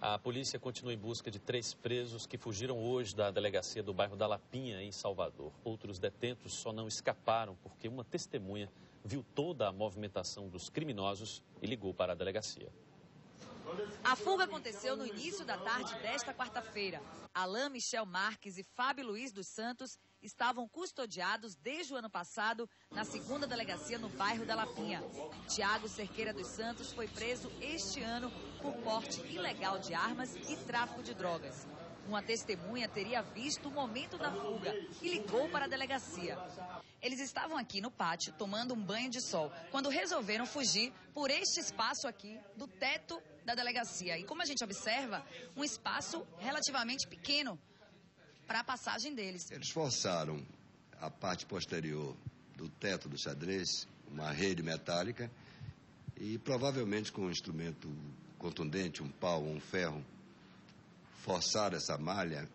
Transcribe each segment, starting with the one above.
A polícia continua em busca de três presos que fugiram hoje da delegacia do bairro da Lapinha, em Salvador. Outros detentos só não escaparam porque uma testemunha viu toda a movimentação dos criminosos e ligou para a delegacia. A fuga aconteceu no início da tarde desta quarta-feira. Alain Michel Marques e Fábio Luiz dos Santos estavam custodiados desde o ano passado na segunda delegacia no bairro da Lapinha. Tiago Cerqueira dos Santos foi preso este ano por porte ilegal de armas e tráfico de drogas. Uma testemunha teria visto o momento da fuga e ligou para a delegacia. Eles estavam aqui no pátio tomando um banho de sol quando resolveram fugir por este espaço aqui do teto da delegacia. E como a gente observa, um espaço relativamente pequeno para a passagem deles. Eles forçaram a parte posterior do teto do xadrez, uma rede metálica, e provavelmente com um instrumento contundente, um pau ou um ferro, forçaram essa malha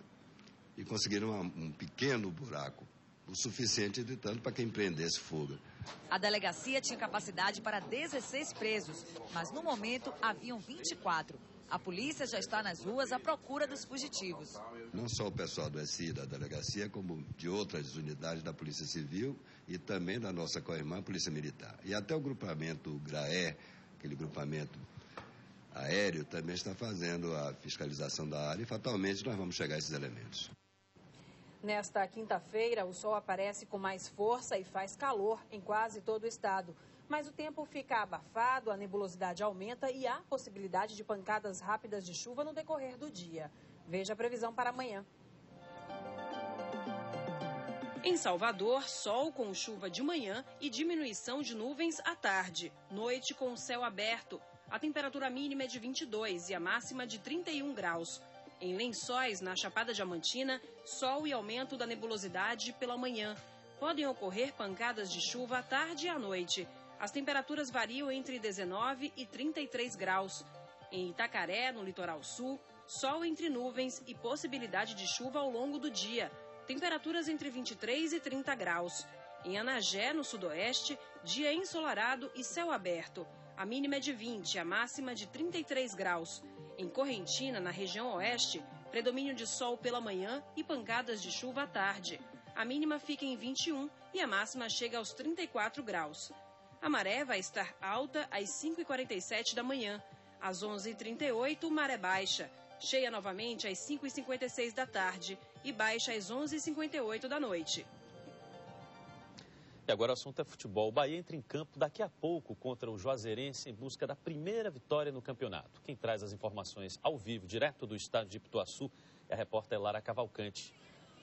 e conseguiram uma, um pequeno buraco, o suficiente, de tanto para quem prendesse fuga. A delegacia tinha capacidade para 16 presos, mas no momento haviam 24. A polícia já está nas ruas à procura dos fugitivos. Não só o pessoal do SI da delegacia, como de outras unidades da Polícia Civil e também da nossa co-irmã Polícia Militar. E até o grupamento GRAE, aquele grupamento aéreo também está fazendo a fiscalização da área e fatalmente nós vamos chegar a esses elementos. Nesta quinta-feira, o sol aparece com mais força e faz calor em quase todo o estado. Mas o tempo fica abafado, a nebulosidade aumenta e há possibilidade de pancadas rápidas de chuva no decorrer do dia. Veja a previsão para amanhã. Em Salvador, sol com chuva de manhã e diminuição de nuvens à tarde. Noite com céu aberto. A temperatura mínima é de 22 e a máxima de 31 graus. Em Lençóis, na Chapada Diamantina, sol e aumento da nebulosidade pela manhã. Podem ocorrer pancadas de chuva à tarde e à noite. As temperaturas variam entre 19 e 33 graus. Em Itacaré, no litoral sul, sol entre nuvens e possibilidade de chuva ao longo do dia. Temperaturas entre 23 e 30 graus. Em Anagé, no sudoeste, dia ensolarado e céu aberto. A mínima é de 20, a máxima de 33 graus. Em Correntina, na região oeste, predomínio de sol pela manhã e pancadas de chuva à tarde. A mínima fica em 21 e a máxima chega aos 34 graus. A maré vai estar alta às 5h47 da manhã. Às 11h38, maré baixa. Cheia novamente às 5h56 da tarde e baixa às 11h58 da noite. E agora o assunto é futebol. O Bahia entra em campo daqui a pouco contra o Juazeirense em busca da primeira vitória no campeonato. Quem traz as informações ao vivo, direto do estádio de Ipituaçu, é a repórter Lara Cavalcante.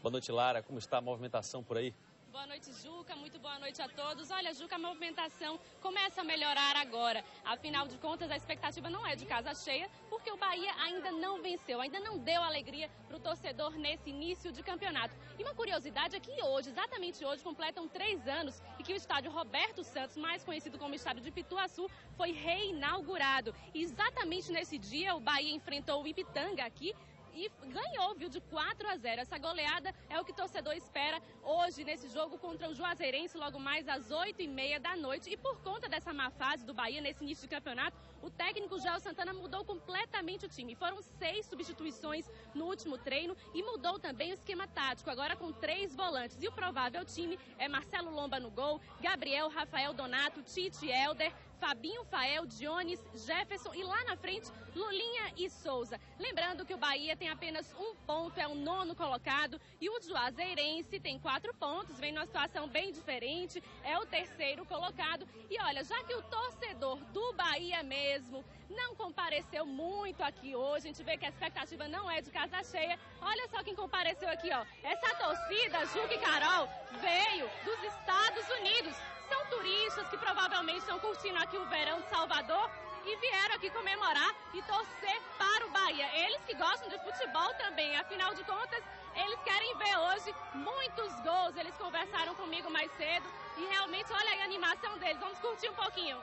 Boa noite, Lara. Como está a movimentação por aí? Boa noite, Juca. Muito boa noite a todos. Olha, Juca, a movimentação começa a melhorar agora. Afinal de contas, a expectativa não é de casa cheia, porque o Bahia ainda não venceu, ainda não deu alegria para o torcedor nesse início de campeonato. E uma curiosidade é que hoje, exatamente hoje, completam três anos e que o estádio Roberto Santos, mais conhecido como estádio de Pituaçu, foi reinaugurado. E exatamente nesse dia, o Bahia enfrentou o Ipitanga aqui e ganhou, viu, de 4 a 0. Essa goleada é o que o torcedor espera hoje nesse jogo contra o Juazeirense, logo mais às 8 e meia da noite. E por conta dessa má fase do Bahia nesse início de campeonato, o técnico Gel Santana mudou completamente o time. Foram seis substituições no último treino e mudou também o esquema tático, agora com três volantes. E o provável time é Marcelo Lomba no gol, Gabriel, Rafael Donato, Tite Helder, Fabinho Fael, Dionis, Jefferson e lá na frente, Lulinha e Souza. Lembrando que o Bahia tem apenas um ponto, é o nono colocado, e o Juazeirense tem quatro pontos, vem numa situação bem diferente, é o terceiro colocado. E olha, já que o torcedor do Bahia mesmo não compareceu muito aqui hoje, a gente vê que a expectativa não é de casa cheia. Olha só quem compareceu aqui, ó. Essa torcida, Juca e Carol, veio dos Estados Unidos são turistas que provavelmente estão curtindo aqui o verão de Salvador e vieram aqui comemorar e torcer para o Bahia. Eles que gostam de futebol também, afinal de contas, eles querem ver hoje muitos gols. Eles conversaram comigo mais cedo e realmente, olha aí a animação deles. Vamos curtir um pouquinho.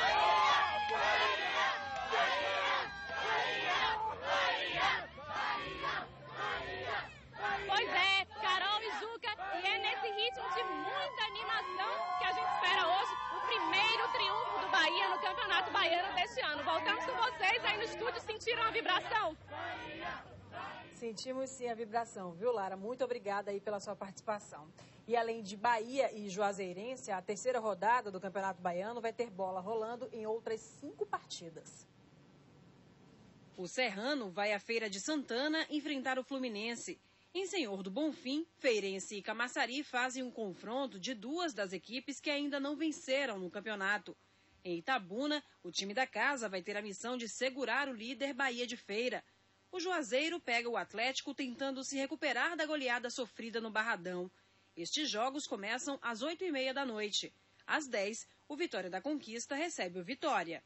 Bahia! Bahia! Bahia! Voltamos com vocês aí no estúdio, sentiram a vibração? Sentimos sim a vibração, viu, Lara? Muito obrigada aí pela sua participação. E além de Bahia e Juazeirense, a terceira rodada do Campeonato Baiano vai ter bola rolando em outras cinco partidas. O Serrano vai à Feira de Santana enfrentar o Fluminense. Em Senhor do Bonfim, Feirense e Camaçari fazem um confronto de duas das equipes que ainda não venceram no campeonato. Em Itabuna, o time da casa vai ter a missão de segurar o líder Bahia de Feira. O Juazeiro pega o Atlético tentando se recuperar da goleada sofrida no Barradão. Estes jogos começam às 8h30 da noite. Às 10, o Vitória da Conquista recebe o Vitória.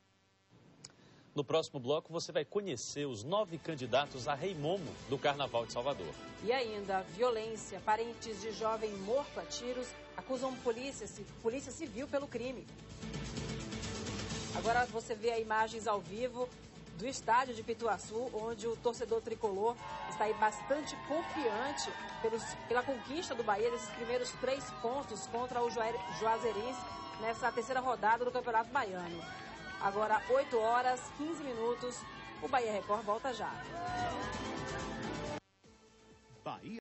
No próximo bloco, você vai conhecer os nove candidatos a Rei Momo do Carnaval de Salvador. E ainda, violência. Parentes de jovem morto a tiros acusam polícia, polícia civil pelo crime. Agora você vê imagens ao vivo do estádio de Pituaçu, onde o torcedor tricolor está aí bastante confiante pelos, pela conquista do Bahia desses primeiros três pontos contra o Juazeirense nessa terceira rodada do Campeonato Baiano. Agora, 8 horas, 15 minutos. O Bahia Record volta já. Bahia.